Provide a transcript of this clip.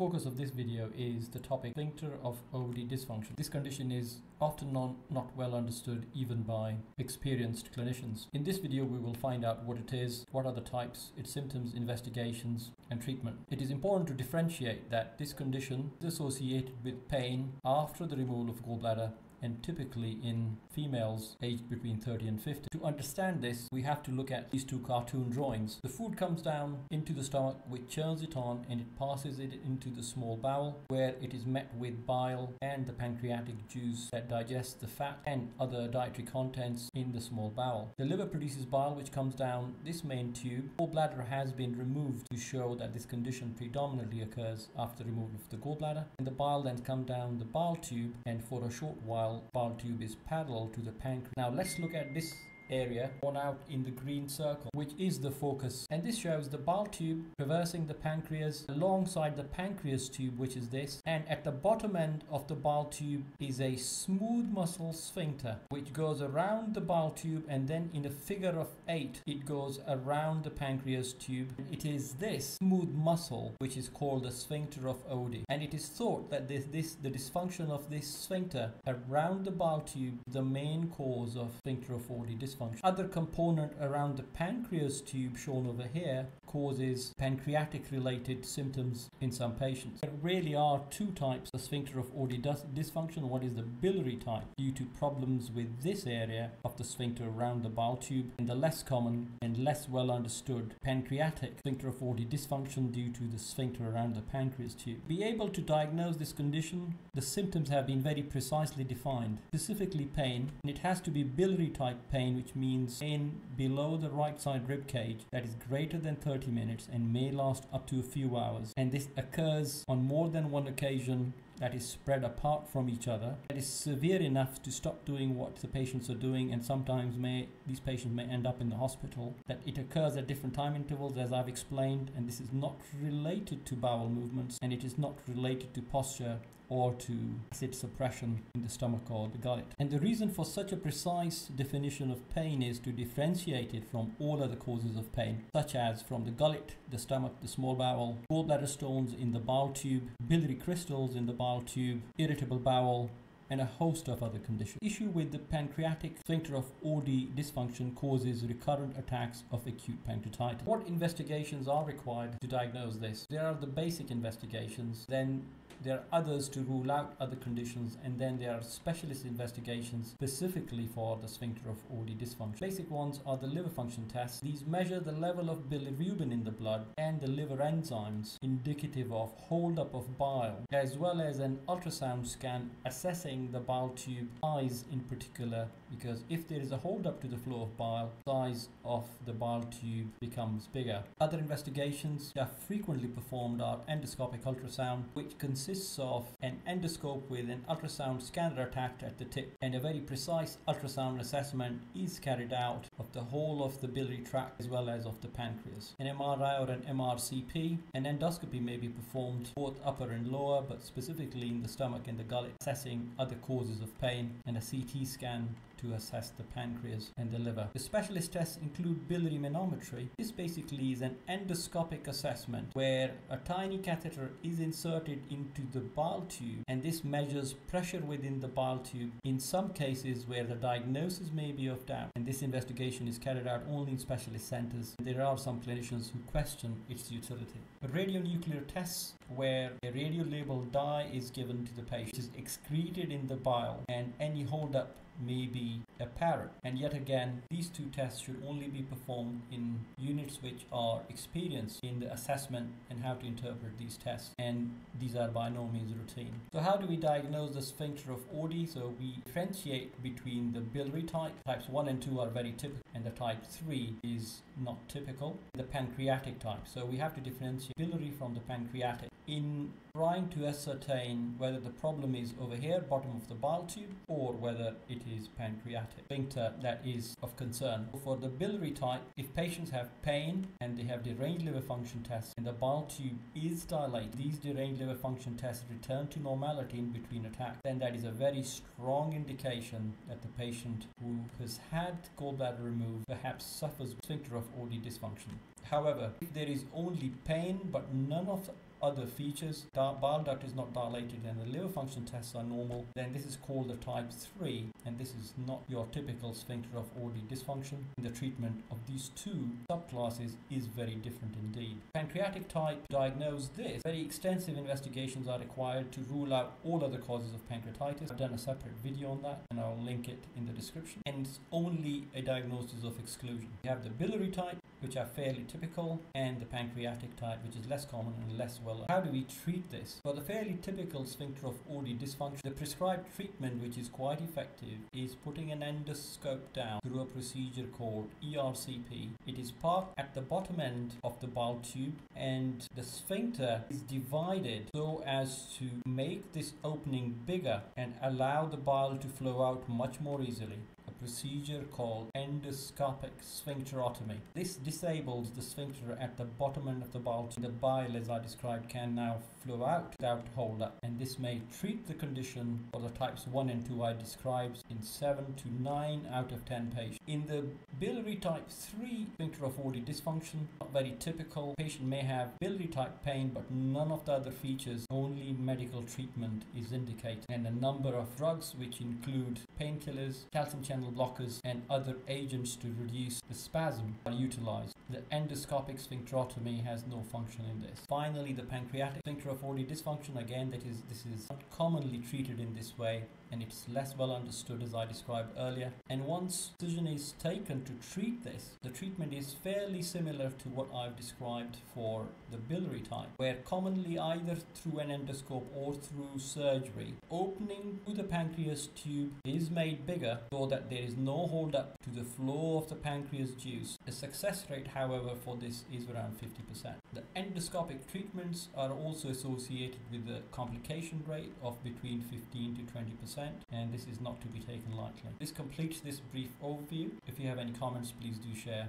focus of this video is the topic sphincter of Oddi dysfunction. This condition is often non, not well understood even by experienced clinicians. In this video, we will find out what it is, what are the types, its symptoms, investigations, and treatment. It is important to differentiate that this condition is associated with pain after the removal of gallbladder and typically in females aged between 30 and 50. To understand this, we have to look at these two cartoon drawings. The food comes down into the stomach, which churns it on and it passes it into the small bowel where it is met with bile and the pancreatic juice that digests the fat and other dietary contents in the small bowel. The liver produces bile which comes down this main tube. Gallbladder has been removed to show that this condition predominantly occurs after removal of the gallbladder and the bile then comes down the bile tube and for a short while bile tube is parallel to the pancreas. Now let's look at this area drawn out in the green circle, which is the focus. And this shows the bile tube traversing the pancreas alongside the pancreas tube, which is this. And at the bottom end of the bile tube is a smooth muscle sphincter, which goes around the bile tube and then in a figure of eight, it goes around the pancreas tube. It is this smooth muscle which is called the sphincter of Oddi. And it is thought that this, this the dysfunction of this sphincter around the bile tube the main cause of sphincter of Oddi dysfunction Other component around the pancreas tube shown over here causes pancreatic related symptoms in some patients. There really are two types of sphincter of Oddi dysfunction. One is the biliary type due to problems with this area of the sphincter around the bile tube and the less common and less well understood pancreatic sphincter of Oddi dysfunction due to the sphincter around the pancreas tube. Be able to diagnose this condition, the symptoms have been very precisely defined, specifically pain, and it has to be biliary type pain which which means pain below the right side rib cage that is greater than 30 minutes and may last up to a few hours. And this occurs on more than one occasion that is spread apart from each other that is severe enough to stop doing what the patients are doing and sometimes may these patients may end up in the hospital that it occurs at different time intervals as I've explained and this is not related to bowel movements and it is not related to posture or to acid suppression in the stomach or the gullet. And the reason for such a precise definition of pain is to differentiate it from all other causes of pain, such as from the gullet, the stomach, the small bowel, gallbladder stones in the bile tube, biliary crystals in the bile tube, irritable bowel, and a host of other conditions. Issue with the pancreatic sphincter of Oddi dysfunction causes recurrent attacks of acute pancreatitis. What investigations are required to diagnose this? There are the basic investigations, then there are others to rule out other conditions, and then there are specialist investigations specifically for the sphincter of Oddi dysfunction. Basic ones are the liver function tests. These measure the level of bilirubin in the blood and the liver enzymes indicative of holdup of bile, as well as an ultrasound scan assessing the bile tube size in particular, because if there is a holdup to the flow of bile, size of the bile tube becomes bigger. Other investigations that are frequently performed are endoscopic ultrasound, which consists consists of an endoscope with an ultrasound scanner attached at the tip and a very precise ultrasound assessment is carried out of the whole of the biliary tract as well as of the pancreas. An MRI or an MRCP, an endoscopy may be performed both upper and lower but specifically in the stomach and the gullet assessing other causes of pain and a CT scan to assess the pancreas and the liver. The specialist tests include biliary manometry. This basically is an endoscopic assessment where a tiny catheter is inserted into the bile tube and this measures pressure within the bile tube in some cases where the diagnosis may be of doubt and this investigation is carried out only in specialist centers. There are some clinicians who question its utility. But Radionuclide tests where a radio labeled dye is given to the patient is excreted in the bile and any holdup may be apparent. And yet again, these two tests should only be performed in units which are experienced in the assessment and how to interpret these tests. And these are by no means routine. So how do we diagnose the sphincter of Oddi? So we differentiate between the biliary type. Types 1 and 2 are very typical and the type 3 is not typical. The pancreatic type. So we have to differentiate biliary from the pancreatic in trying to ascertain whether the problem is over here, bottom of the bile tube, or whether it is pancreatic sphincter that is of concern. For the biliary type, if patients have pain and they have deranged liver function tests and the bile tube is dilated, these deranged liver function tests return to normality in between attacks, then that is a very strong indication that the patient who has had gallbladder removed perhaps suffers sphincter of Oddi dysfunction. However, if there is only pain but none of the other features, bile duct is not dilated and the liver function tests are normal, then this is called the type 3 and this is not your typical sphincter of Oddi dysfunction. The treatment of these two subclasses is very different indeed. Pancreatic type diagnose this. Very extensive investigations are required to rule out all other causes of pancreatitis. I've done a separate video on that and I'll link it in the description. And it's only a diagnosis of exclusion. You have the biliary type, which are fairly typical, and the pancreatic type, which is less common and less well. How do we treat this? For the fairly typical sphincter of Oddi dysfunction, the prescribed treatment, which is quite effective, is putting an endoscope down through a procedure called ERCP. It is parked at the bottom end of the bile tube, and the sphincter is divided so as to make this opening bigger and allow the bile to flow out much more easily procedure called endoscopic sphincterotomy. This disables the sphincter at the bottom end of the bowel. The bile, as I described, can now flow out without holdup, and this may treat the condition for the types 1 and 2 I described in 7 to 9 out of 10 patients. In the biliary type 3 sphincter of Oddi dysfunction, not very typical. Patient may have biliary type pain, but none of the other features. Only medical treatment is indicated, and a number of drugs, which include painkillers, calcium channel blockers and other agents to reduce the spasm are utilized. The endoscopic sphincterotomy has no function in this. Finally, the pancreatic sphincter of Oddi dysfunction, again, that is, this is not commonly treated in this way and it's less well understood as I described earlier. And once decision is taken to treat this, the treatment is fairly similar to what I've described for the biliary type, where commonly either through an endoscope or through surgery, opening to the pancreas tube is made bigger so that there is no hold up to the flow of the pancreas juice. The success rate, however, for this is around 50%. The endoscopic treatments are also associated with a complication rate of between 15 to 20% and this is not to be taken lightly. This completes this brief overview. If you have any comments, please do share.